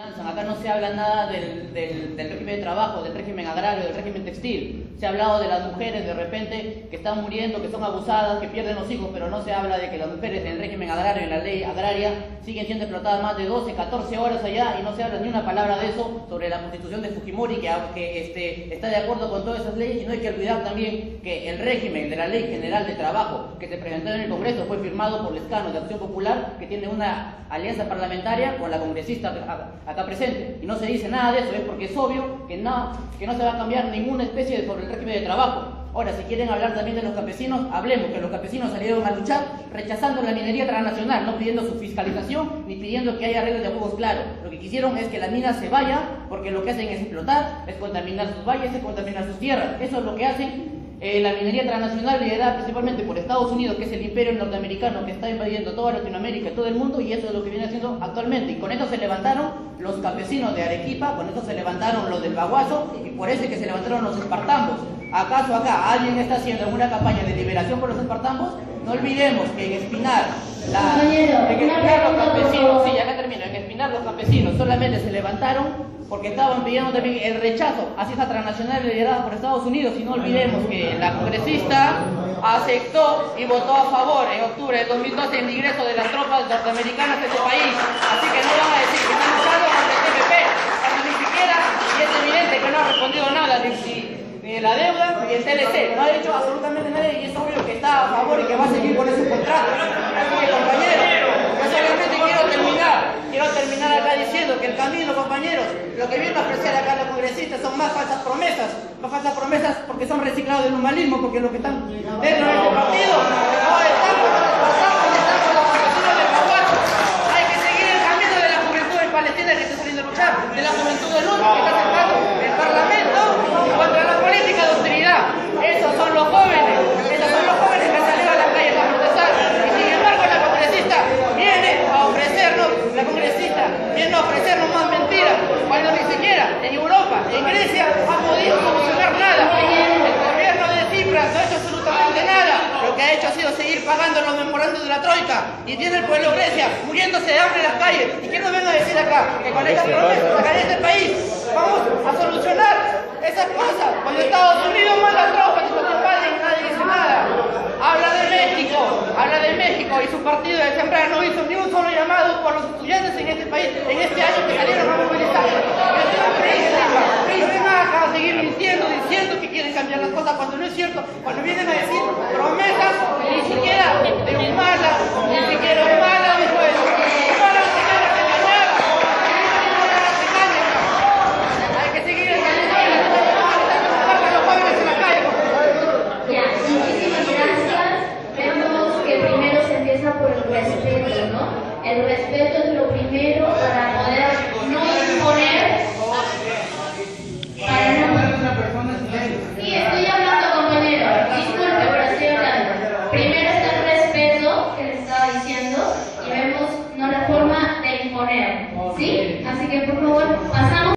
Acá no se habla nada del, régimen de trabajo, del régimen agrario, del régimen textil. Se ha hablado de las mujeres de repente que están muriendo, que son abusadas, que pierden los hijos, pero no se habla de que las mujeres en el régimen agrario, en la ley agraria, siguen siendo explotadas más de 12, 14 horas allá y no se habla ni una palabra de eso sobre la constitución de Fujimori, que, que este, está de acuerdo con todas esas leyes. Y no hay que olvidar también que el régimen de la Ley General de Trabajo que se presentó en el Congreso fue firmado por el escano de Acción Popular, que tiene una alianza parlamentaria con la congresista acá presente. Y no se dice nada de eso, es porque es obvio que no, que no se va a cambiar ninguna especie de, sobre el régimen de trabajo. Ahora, si quieren hablar también de los campesinos, hablemos que los campesinos salieron a luchar rechazando la minería transnacional, no pidiendo su fiscalización ni pidiendo que haya reglas de juegos claros. Lo que quisieron es que la mina se vaya, porque lo que hacen es explotar, es contaminar sus valles, es contaminar sus tierras. Eso es lo que hacen eh, la minería transnacional liderada principalmente por Estados Unidos, que es el imperio norteamericano que está invadiendo toda Latinoamérica todo el mundo, y eso es lo que viene haciendo actualmente. Y con eso se levantaron los campesinos de Arequipa, con eso se levantaron los del Baguazo, y por eso es que se levantaron los espartambos. ¿Acaso acá alguien está haciendo alguna campaña de liberación por los espartambos? No olvidemos que en Espinar, la, en Espinar los campesinos, sí, acá termino, en Espinar los campesinos solamente se levantaron porque estaban pidiendo también el rechazo a esa transnacional liderada por Estados Unidos y no olvidemos que la congresista aceptó y votó a favor en octubre de 2012 el ingreso de las tropas norteamericanas a este país. Así que no van a decir que están luchando contra el TPP, cuando ni siquiera, y es evidente que no ha respondido nada, ni, ni de la deuda ni el TLC, no ha dicho absolutamente nada y es obvio que está a favor y que va a seguir con ese contrato compañeros, yo solamente quiero terminar, quiero terminar acá diciendo que el camino, compañeros, lo que viene a ofrecer acá los congresistas son más falsas promesas, más falsas promesas porque son reciclados del humanismo, porque lo que están dentro de este partido no están con los pasados, están con los campesinos del Caguacho. Hay que seguir el camino de la juventud en Palestina que está saliendo a luchar, de la juventud de luz que está sentando el Parlamento contra la política de austeridad. Esos son los jóvenes, esos son los jóvenes que han salido a las calles a protestar. Y sin embargo la congresista viene a ofrecernos, la congresista viene a ofrecernos más mentiras cuando ni siquiera en Europa, en Grecia, ha podido solucionar nada. El gobierno de Cipras no ha hecho absolutamente nada. Lo que ha sido seguir pagando los memorandos de la Troika. Y tiene el pueblo Grecia muriéndose de hambre en las calles. ¿Y qué nos ven a decir acá? Que con estas promesas acá en este país vamos a solucionar esas cosas. Cuando Estados Unidos manda tropas y no y nadie dice nada. Habla de México, habla de México y su partido de Sembrar no hizo ni un solo llamado por los estudiantes en este país en este año que salieron a movilizar. No vengan acá a seguir mintiendo, diciendo que quieren cambiar las cosas cuando no es cierto, cuando vienen a El respeto es lo primero para poder no imponer. Para no. Sí, estoy hablando, compañero. Disculpe, pero estoy hablando. Primero está el respeto que les estaba diciendo y vemos no la forma de imponer. ¿Sí? Así que por favor,